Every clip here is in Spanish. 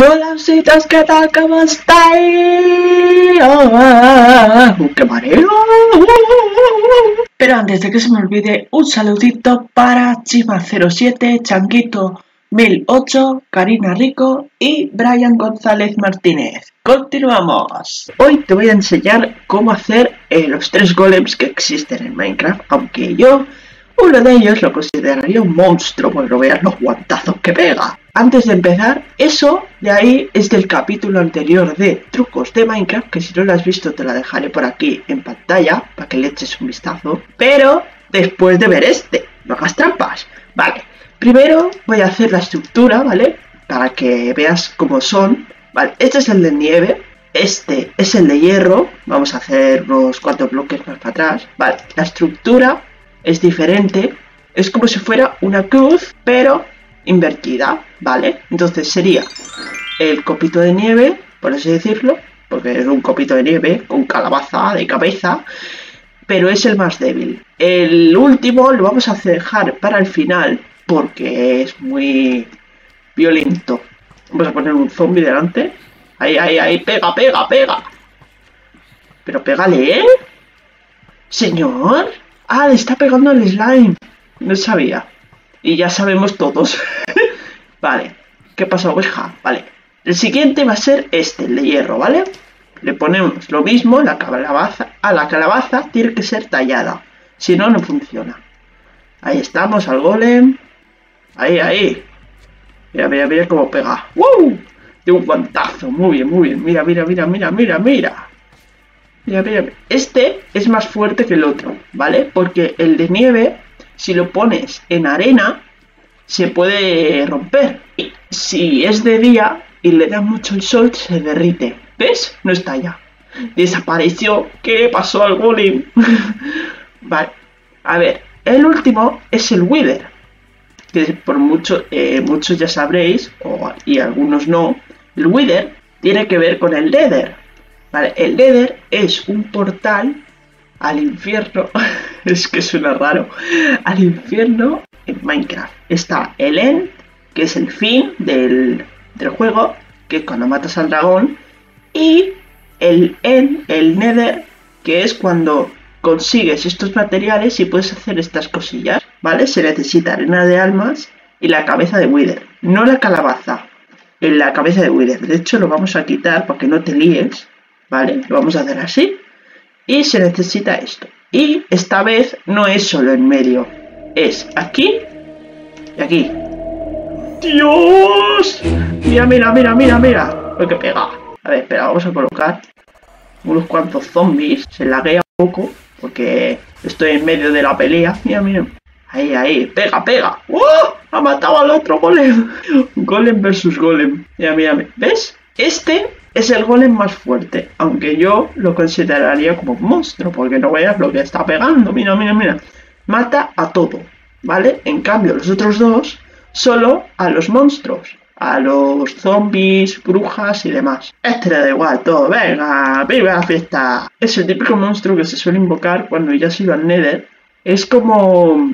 Hola, ¿qué tal? ¿Cómo estáis? ¡Qué mareo! Pero antes de que se me olvide, un saludito para Chima07, Changuito 1008, Karina Rico y Brian González Martínez. Continuamos. Hoy te voy a enseñar cómo hacer eh, los tres golems que existen en Minecraft, aunque yo uno de ellos lo consideraría un monstruo, no veas los guantazos que pega. Antes de empezar, eso de ahí es del capítulo anterior de trucos de Minecraft, que si no lo has visto te la dejaré por aquí en pantalla, para que le eches un vistazo. Pero después de ver este, no hagas trampas. Vale, primero voy a hacer la estructura, ¿vale? Para que veas cómo son. Vale, este es el de nieve, este es el de hierro. Vamos a hacer unos cuatro bloques más para atrás. Vale, la estructura es diferente. Es como si fuera una cruz, pero invertida, ¿vale? Entonces sería el copito de nieve, por así decirlo, porque es un copito de nieve con calabaza de cabeza, pero es el más débil. El último lo vamos a dejar para el final, porque es muy violento. Vamos a poner un zombie delante. Ahí, ahí, ahí, pega, pega, pega. Pero pégale, ¿eh? Señor. Ah, le está pegando el slime. No sabía. Y ya sabemos todos. vale. ¿Qué pasa, oveja? Vale. El siguiente va a ser este, el de hierro, ¿vale? Le ponemos lo mismo, la calabaza. A la calabaza tiene que ser tallada. Si no, no funciona. Ahí estamos, al golem. Ahí, ahí. Mira, mira, mira cómo pega. ¡Wow! De un guantazo. Muy bien, muy bien. Mira, mira, mira, mira, mira, mira. Este es más fuerte que el otro, ¿vale? Porque el de nieve, si lo pones en arena, se puede romper. Y si es de día y le da mucho el sol, se derrite. ¿Ves? No está ya. Desapareció. ¿Qué pasó al golem? vale. A ver, el último es el Wither. Que por mucho, eh, muchos ya sabréis, y algunos no, el Wither tiene que ver con el Nether. Vale, el Nether es un portal al infierno. es que suena raro. Al infierno en Minecraft. Está el End, que es el fin del, juego, que es cuando matas al dragón. Y el End, el Nether, que es cuando consigues estos materiales y puedes hacer estas cosillas. ¿Vale? Se necesita arena de almas y la cabeza de Wither. No la calabaza. En la cabeza de Wither. De hecho, lo vamos a quitar para que no te líes. ¿vale? Lo vamos a hacer así. Y se necesita esto. Y esta vez no es solo en medio. Es aquí y aquí. ¡Dios! Mira, mira, mira, mira, mira. Lo que pega. A ver, espera, vamos a colocar unos cuantos zombies. Se laguea un poco porque estoy en medio de la pelea. Mira, mira. Ahí, ahí, pega, pega. ¡Oh! Ha matado al otro golem. golem versus golem. Mira, mira, ¿ves? Este es el golem más fuerte, aunque yo lo consideraría como un monstruo, porque no veas lo que está pegando, mira, mira, mira. Mata a todo, ¿vale? En cambio, los otros dos, solo a los monstruos, a los zombies, brujas y demás. Este le da igual todo, venga, viva la fiesta. Es el típico monstruo que se suele invocar cuando ya se ido al Nether. Es como,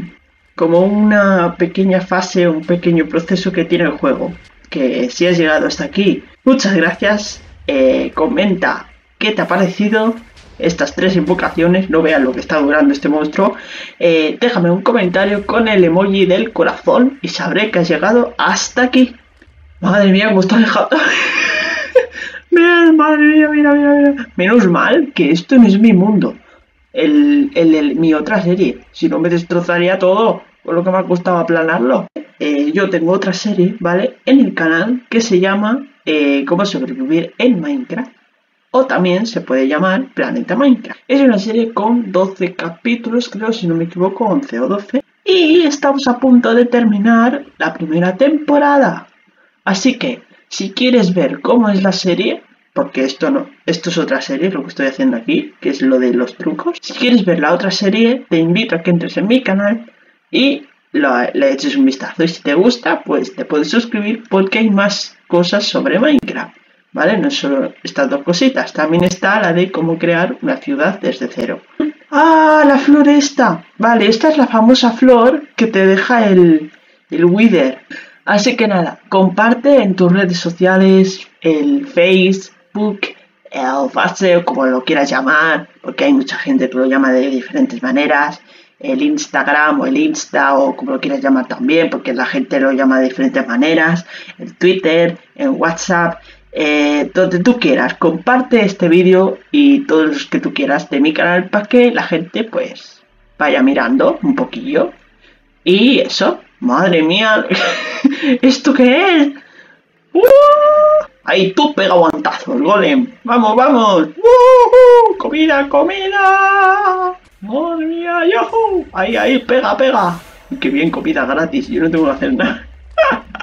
como una pequeña fase, un pequeño proceso que tiene el juego. Que si has llegado hasta aquí, muchas gracias eh, comenta qué te ha parecido estas tres invocaciones, no veas lo que está durando este monstruo, eh, déjame un comentario con el emoji del corazón y sabré que has llegado hasta aquí. Madre mía, cómo está dejando. madre mía, mira, mira, mira. Menos mal que esto no es mi mundo. El, el, mi otra serie. Si no me destrozaría todo por lo que me ha costado aplanarlo. Eh, yo tengo otra serie, ¿vale? En el canal que se llama eh, cómo sobrevivir en Minecraft o también se puede llamar Planeta Minecraft. Es una serie con 12 capítulos, creo si no me equivoco, 11 o 12. Y estamos a punto de terminar la primera temporada. Así que, si quieres ver cómo es la serie, porque esto no, esto es otra serie, lo que estoy haciendo aquí, que es lo de los trucos. Si quieres ver la otra serie, te invito a que entres en mi canal y le eches un vistazo. Y si te gusta, pues te puedes suscribir porque hay más cosas sobre Minecraft. ¿Vale? No solo estas dos cositas, también está la de cómo crear una ciudad desde cero. ¡Ah! La flor esta. Vale, esta es la famosa flor que te deja el, el Wither. Así que nada, comparte en tus redes sociales el Facebook, el WhatsApp, como lo quieras llamar, porque hay mucha gente que lo llama de diferentes maneras, el Instagram o el Insta o como lo quieras llamar también, porque la gente lo llama de diferentes maneras, el Twitter, el WhatsApp, eh, donde tú quieras, comparte este vídeo y todos los que tú quieras de mi canal para que la gente pues vaya mirando un poquillo. Y eso, madre mía, ¿esto qué es? ¡Uh! Ahí tú pega guantazo, el golem. Vamos, vamos. Comida, comida. Madre mía, yo. Ahí, ahí, pega, pega. Qué bien, comida gratis. Yo no tengo que hacer nada.